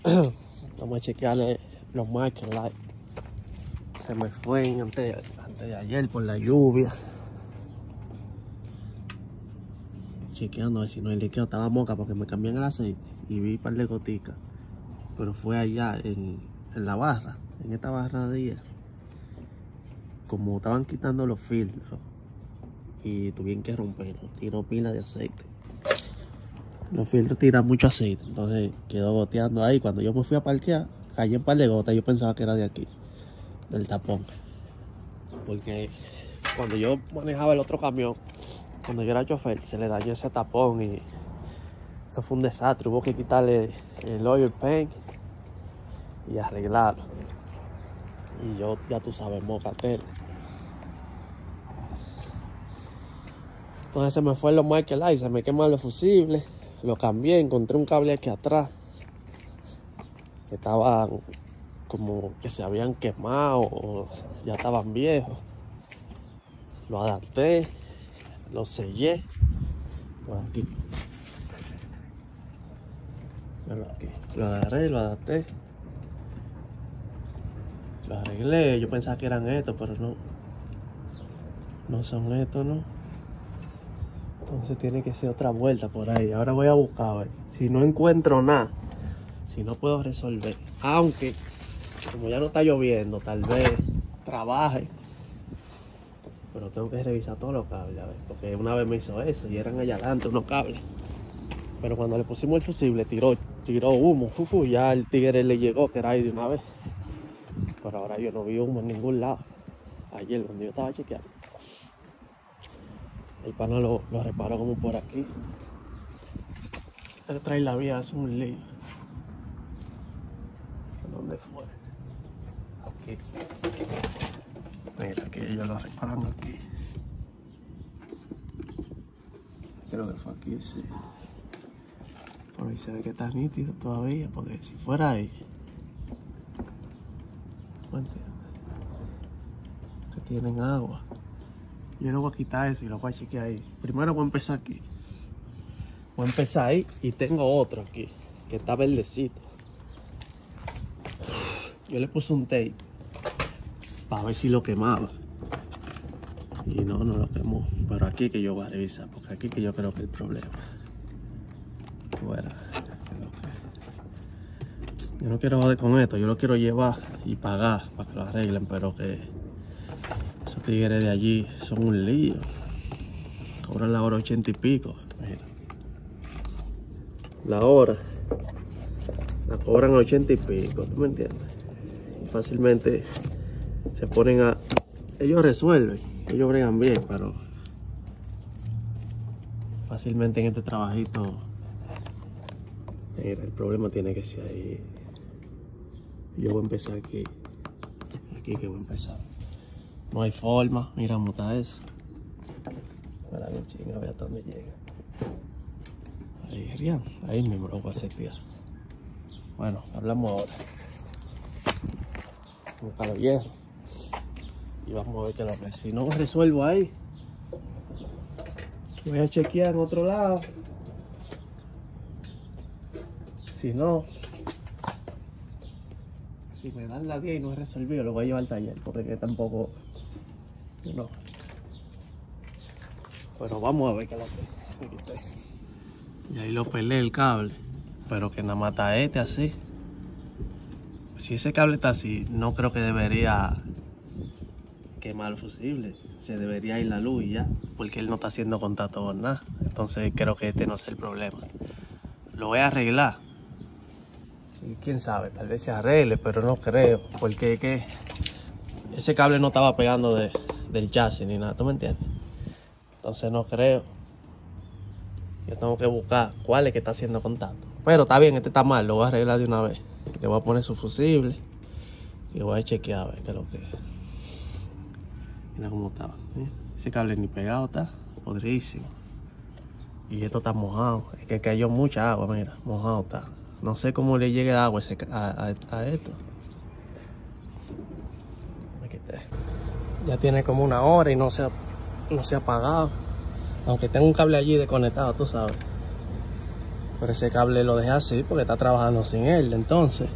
Vamos a chequearle los marker light. Se me fue antes, de ayer por la lluvia. Chequeando si no hay líquido. Estaba moca porque me cambié el aceite y vi un par de goticas. Pero fue allá en, en la barra, en esta barra de día. Como estaban quitando los filtros y tuvieron que romperlo, tiró pila de aceite. Los filtros tiran mucho aceite, entonces quedó goteando ahí. Cuando yo me fui a parquear, cayó un par de gotas. Yo pensaba que era de aquí, del tapón. Porque cuando yo manejaba el otro camión, cuando yo era chofer, se le dañó ese tapón y eso fue un desastre. Hubo que quitarle el oil paint y arreglarlo. Y yo, ya tú sabes, mocatero. Entonces se me fue los marker light, se me quemaron los fusibles. Lo cambié, encontré un cable aquí atrás. Que estaban como que se habían quemado o ya estaban viejos. Lo adapté, lo sellé. Por aquí. Míralo aquí. Lo agarré, lo adapté. Lo arreglé. Yo pensaba que eran estos, pero no. No son estos, ¿no? Entonces tiene que ser otra vuelta por ahí. Ahora voy a buscar, a ver. Si no encuentro nada, si no puedo resolver, aunque como ya no está lloviendo, tal vez trabaje. Pero tengo que revisar todos los cables, a ver, porque una vez me hizo eso y eran allá adelante unos cables. Pero cuando le pusimos el fusible, tiró, tiró humo. Fufu, ya el tigre le llegó, que era ahí de una vez. Pero ahora yo no vi humo en ningún lado. Ayer, cuando yo estaba chequeando. El pana lo, lo reparó como por aquí. Él trae la vía, es un lío. ¿Dónde fue? Aquí. Mira, que ellos lo reparan aquí. Creo que fue aquí, sí. Por ahí se ve que está nítido todavía, porque si fuera ahí. ¿No entiendes? Que tienen agua. Yo no voy a quitar eso y lo voy a chequear ahí. Primero voy a empezar aquí. Voy a empezar ahí y tengo otro aquí, que está verdecito. Yo le puse un tape para ver si lo quemaba. Y no, no lo quemó. Pero aquí que yo voy a revisar, porque aquí que yo creo que el problema. Fuera. Yo no quiero joder con esto, yo lo quiero llevar y pagar para que lo arreglen, pero que tigres de allí son un lío. Cobran la hora ochenta y pico. La hora la cobran a ochenta y pico, ¿tú me entiendes? Fácilmente se ponen a. Ellos resuelven, ellos bregan bien, pero fácilmente en este trabajito. Mira, el problema tiene que ser ahí. Yo voy a empezar aquí. Aquí que voy a empezar. No hay forma. Mira está eso. Mira un chingo, a ver hasta dónde llega. Ahí, Rian. Ahí mismo lo voy a setear. Bueno, hablamos ahora. Buscar los hierros. Y vamos a ver qué lo que. Si no resuelvo ahí, voy a chequear en otro lado. Si no, si me dan la 10 y no he resolvido, lo voy a llevar al taller, porque que tampoco. No. Pero vamos a ver qué lo que. Y ahí lo pelé el cable, pero que nada más está este así. Si ese cable está así, no creo que debería quemar el fusible. Se debería ir la luz y ya, porque él no está haciendo contacto con nada. Entonces creo que este no es el problema. Lo voy a arreglar. Y quién sabe, tal vez se arregle, pero no creo. Porque que ese cable no estaba pegando de, del chasis ni nada, ¿tú me entiendes? Entonces no creo. Yo tengo que buscar cuál es que está haciendo contacto. Pero está bien, este está mal, lo voy a arreglar de una vez. Le voy a poner su fusible y voy a chequear a ver qué es lo que es. Mira cómo estaba. ¿eh? Ese cable ni pegado está, podrísimo. Y esto está mojado. Es que cayó mucha agua, mira, mojado está. No sé cómo le llegue el agua a, a- a esto. Me quité. Ya tiene como una hora y no se ha, no se ha apagado. Aunque tengo un cable allí desconectado, tú sabes. Pero ese cable lo dejé así porque está trabajando sin él. Entonces,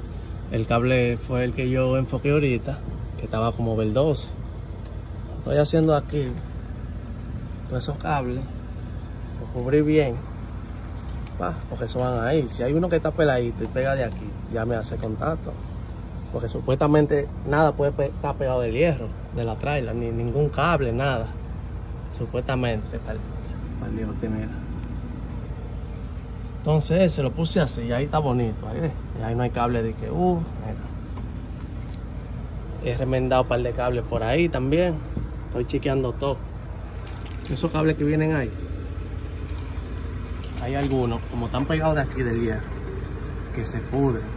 el cable fue el que yo enfoqué ahorita, que estaba como verdoso. Estoy haciendo aquí todos esos cables, lo cubrí bien, porque eso van ahí. Si hay uno que está peladito y pega de aquí, ya me hace contacto. Porque supuestamente nada puede estar pegado del hierro, de la trailer, ni ningún cable, nada. Supuestamente, para el, tiene. Entonces se lo puse así, y ahí está bonito. Ahí, y ahí no hay cable de que, uh, He remendado un par de cables por ahí también. Estoy chequeando todo. Esos cables que vienen ahí. Hay algunos, como están pegados de aquí del hierro, que se pudren.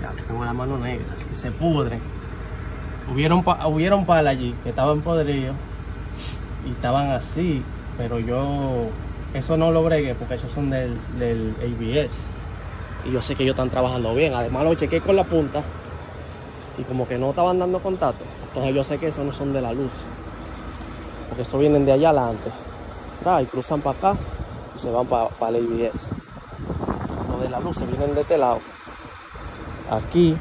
Ya tengo la mano negra, que se pudren. Hubieron, hubieron para allí que estaban podridos y estaban así, pero yo eso no lo bregué porque esos son del, del ABS y yo sé que ellos están trabajando bien. Además lo chequé con la punta y como que no estaban dando contacto. Entonces yo sé que esos no son de la luz. Porque eso vienen de allá adelante. Y cruzan para acá y se van para, para el ABS. Los de la luz se vienen de este lado. Aquí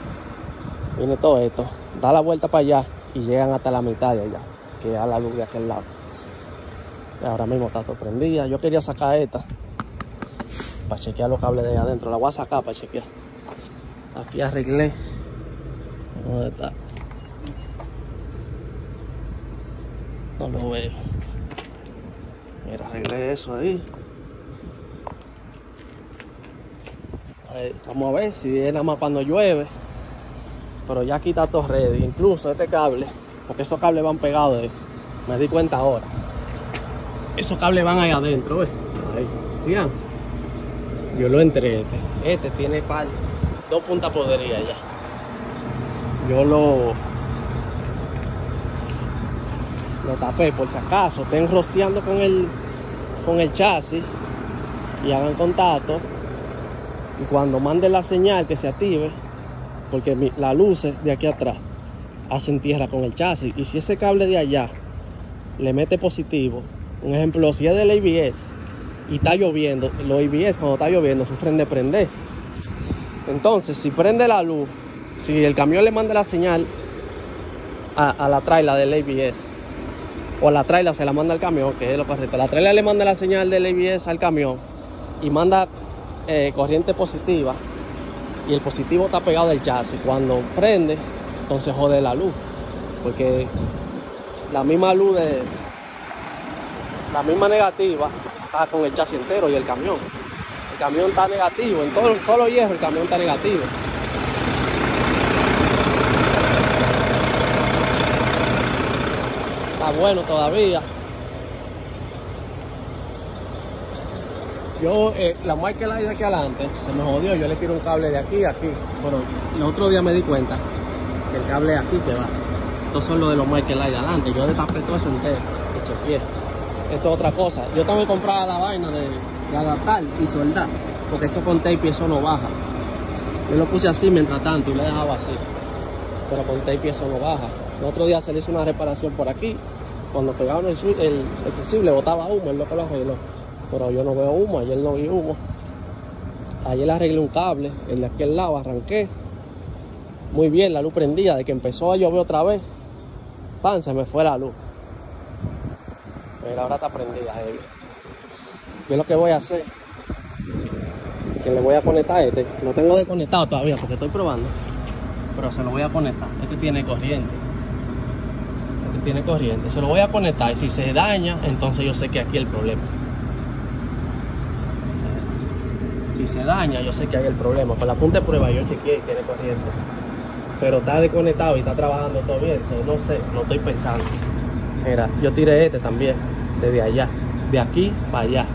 viene todo esto. Da la vuelta para allá y llegan hasta la mitad de allá. Que es la luz de aquel lado. Ahora mismo está sorprendida. Yo quería sacar esta para chequear los cables de ahí adentro. La voy a sacar para chequear. Aquí arreglé. ¿Dónde está? No lo veo. Mira, arreglé eso ahí. Vamos a ver si viene nada más cuando llueve. Pero ya aquí está todo. Incluso este cable, porque esos cables van pegados. Me di cuenta ahora esos cables van ahí adentro, ¿ves? Mira. Yo lo entré este. Este tiene par, dos puntas podridas ya. Yo lo lo tapé por si acaso. Estén rociando con el con el chasis y hagan contacto. Y cuando mande la señal que se active, porque las luces de aquí atrás hacen tierra con el chasis. Y si ese cable de allá le mete positivo, un ejemplo, si es del ABS y está lloviendo, los ABS cuando está lloviendo sufren de prender. Entonces, si prende la luz, si el camión le manda la señal a, la trailer del ABS, o la trailer se la manda al camión, que es lo correcto, la trailer le manda la señal del ABS al camión y manda eh, corriente positiva y el positivo está pegado del chasis. Cuando prende, entonces jode la luz, porque la misma luz de, la misma negativa está con el chasis entero y el camión. El camión está negativo, en todos todo los hierros el camión está negativo. Está bueno todavía. Yo, eh, la marca de aquí adelante se me jodió. Yo le quiero un cable de aquí a aquí. Bueno, el otro día me di cuenta que el cable aquí que va. Estos son los de los Michael Light de adelante. Yo destapé todo eso entero. Eché esto es otra cosa. Yo que comprar la vaina de, adaptar y soldar, porque eso con tape eso no baja. Yo lo puse así mientras tanto y lo he dejado así. Pero con tape eso no baja. El otro día se le hizo una reparación por aquí. Cuando pegaron el, el, fusible botaba humo, es lo que lo arregló. Pero yo no veo humo, ayer no vi humo. Ayer arreglé un cable, el de aquel lado arranqué. Muy bien, la luz prendía, de que empezó a llover otra vez. Pan, se me fue la luz. Mira, ahora está prendida heavy. Yo lo que voy a hacer, que le voy a conectar este. Lo tengo desconectado todavía porque estoy probando. Pero se lo voy a conectar. Este tiene corriente. Este tiene corriente. Se lo voy a conectar y si se daña, entonces yo sé que aquí el problema. Si se daña, yo sé que hay el problema. Con la punta de prueba yo chequeé y tiene corriente. Pero está desconectado y está trabajando todo bien. no sé, no estoy pensando. Mira, yo tiré este también desde allá, de aquí para allá.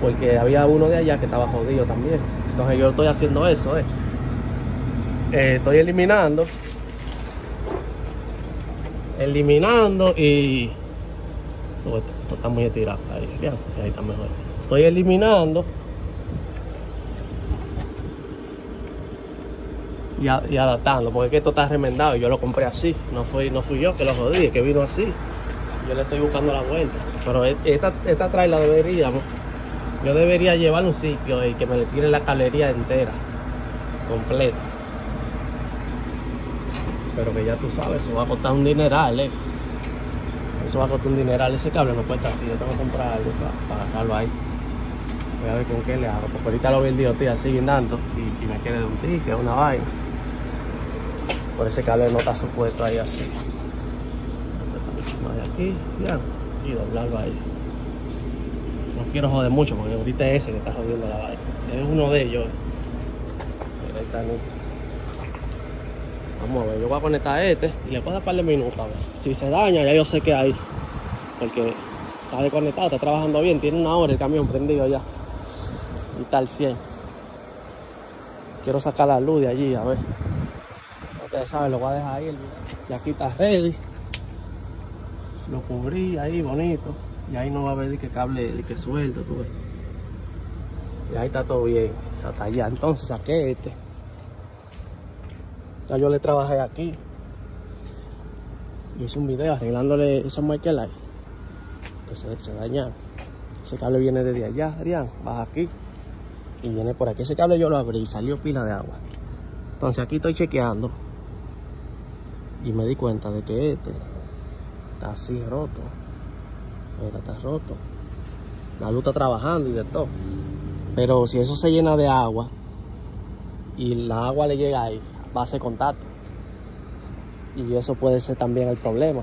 Porque había uno de allá que estaba jodido también. Entonces yo estoy haciendo eso, eh. Eh, estoy eliminando. Eliminando y... esto, está muy estirado. Ahí, ahí está mejor. Estoy eliminando. Y, adaptando, porque esto está remendado y yo lo compré así, no fui, no fui yo que lo jodí, es que vino así yo le estoy buscando la vuelta. Pero e, esta, esta trailer deberíamos Yo debería llevar un sitio y que me le tire la cablería entera, completa. Pero que ya tú sabes, eso va a costar un dineral, eh. Eso va a costar un dineral. Ese cable no cuesta así. Yo tengo que comprar algo para, para ahí. Voy a ver con qué le hago. Porque ahorita lo vendido, tío, así guindando. Y, y me quede de un ticket, una vaina. Por ese cable no está supuesto ahí así. De aquí, ya. Y doblarlo ahí. No quiero joder mucho porque ahorita es ese que está jodiendo la vaina. Es uno de ellos. Mira, ahí está. Vamos a ver, yo voy a conectar este y le puedo dar un par minutos a ver. Si se daña, ya yo sé que hay. Porque está desconectado, está trabajando bien, tiene una hora el camión prendido ya. Y está al 100. Quiero sacar la luz de allí, a ver. Ustedes saben, lo voy a dejar ahí. Y aquí está ready. Lo cubrí ahí bonito. Y ahí no va a haber de que cable de que suelto, tú ves. Y ahí está todo bien. Está allá. Entonces saqué este. Ya yo le trabajé aquí. Y hice un video arreglándole esos Michael Light. Que se, se dañaron. Ese cable viene desde allá, Adrián. Baja aquí. Y viene por aquí. Ese cable yo lo abrí y salió pila de agua. Entonces aquí estoy chequeando. Y me di cuenta de que este está así roto. Mira, está roto. La luz está trabajando y de todo. Pero si eso se llena de agua y la agua le llega ahí, va a hacer contacto. Y eso puede ser también el problema.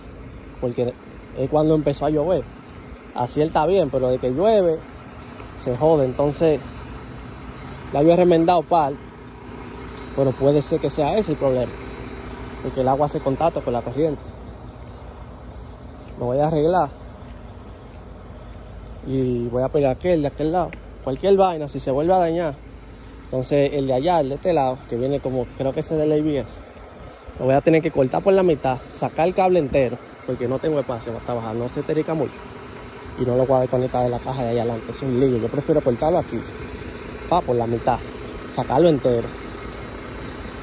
Porque es cuando empezó a llover. Así él está bien, pero de que llueve, se jode. Entonces, yo he remendado par. Pero puede ser que sea ese el problema. Porque el agua hace contacto con la corriente. Lo voy a arreglar. Y voy a pegar aquel de aquel lado. Cualquier vaina, si se vuelve a dañar. Entonces el de allá, el de este lado, que viene como, creo que ese del ABS, lo voy a tener que cortar por la mitad, sacar el cable entero, porque no tengo espacio para trabajar, no se terica mucho. Y no lo voy a desconectar de la caja de allá adelante, es un lío. Yo prefiero cortarlo aquí, pa, por la mitad, sacarlo entero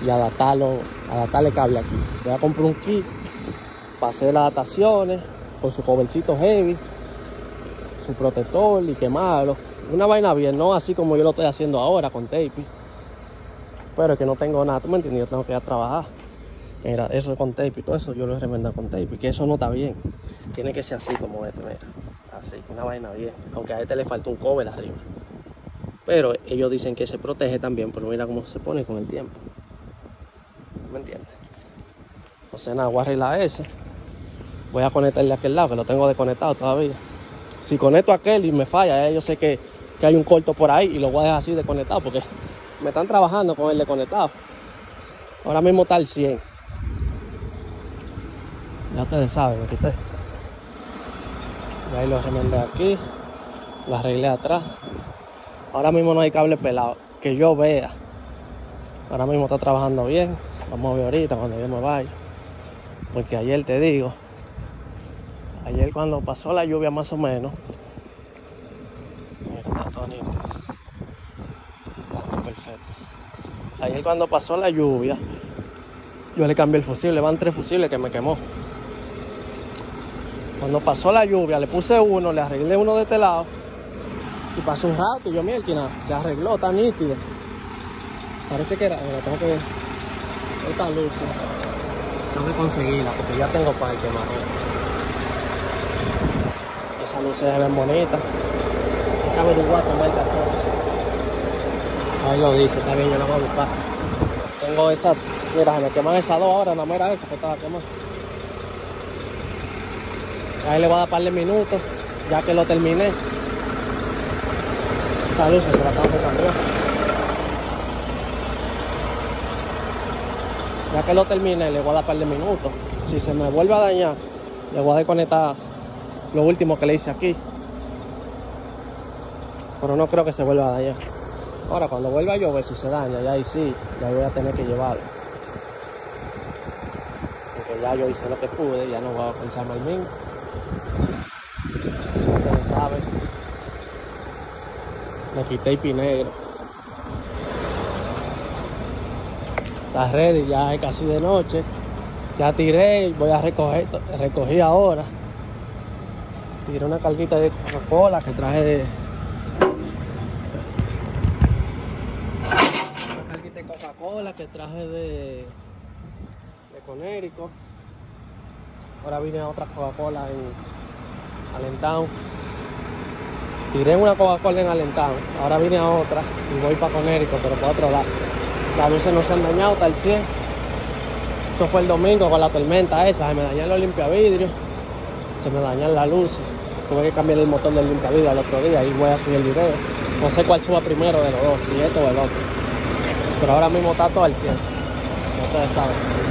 y adaptarlo, adaptarle cable aquí. Voy a comprar un kit para hacer las adaptaciones con su covercito heavy, su protector y quemarlo una vaina bien, no así como yo lo estoy haciendo ahora con tape. Pero es que no tengo nada, tú me entiendes, yo tengo que ir a trabajar. Mira, eso con tape y todo eso yo lo he remendado con tape, que eso no está bien. Tiene que ser así como este, mira. Así, una vaina bien. Aunque a este le falta un cover arriba. Pero ellos dicen que se protege también, pero mira cómo se pone con el tiempo. ¿Me entiendes? Sea, nada, voy a arreglar ese. Voy a conectarle a aquel lado, que lo tengo desconectado todavía. Si conecto aquel y me falla, ya yo sé que, que hay un corto por ahí y lo voy a dejar así desconectado porque me están trabajando con el desconectado. Ahora mismo está el 100. Ya ustedes saben, lo quité. Y ahí lo remendé aquí. Lo arreglé atrás. Ahora mismo no hay cable pelado. Que yo vea. Ahora mismo está trabajando bien. Vamos a ver ahorita cuando yo me vaya. Porque ayer te digo. Ayer cuando pasó la lluvia más o menos. Mira, está todo nítido. Perfecto. Ayer cuando pasó la lluvia. Yo le cambié el fusible. Van tres fusibles que me quemó. Cuando pasó la lluvia, le puse uno, le arreglé uno de este lado. Y pasó un rato y yo, mierda, se arregló, está nítido. Parece que era, mira, tengo que ver esta luz. Tengo que conseguirla porque ya tengo para quemar. Esas luces se ven bonitas. Hay que averiguar con el son. Ahí lo dice, está bien, yo la voy a buscar. Tengo esa, mira, me queman esas dos ahora, no era esa que estaba quemando. Ahí le voy a dar par de minutos, ya que lo terminé. Esa luz se tengo que cambiar. Ya que lo terminé, le voy a dar par de minutos. Si se me vuelve a dañar, le voy a desconectar lo último que le hice aquí. Pero no creo que se vuelva a dañar. Ahora, cuando vuelva a llover, si se daña, ya ahí sí, ya voy a tener que llevarlo. Porque ya yo hice lo que pude, ya no voy a pensar mal mismo. Ustedes saben. Me quité el pinegro. Está ready, ya es casi de noche. Ya tiré, voy a recoger, recogí ahora. Tiré una carguita de Coca-Cola que traje de. Una carguita de Coca-Cola que traje de. de Conérico. Ahora vine a otra Coca-Cola en Alentado. Tiré una Coca-Cola en Alentado. Ahora vine a otra y voy para Conérico, pero para otro lado. Las luces no se han dañado, está el 100. Eso fue el domingo con la tormenta esa. Se me dañaron los limpiavidrios. Se me dañan las luces. Tuve que cambiar el motor del limpiavidrio al otro día y voy a subir el video. No sé cuál suba primero de los dos, si esto o el otro. Pero ahora mismo está todo al 100. No ustedes saben.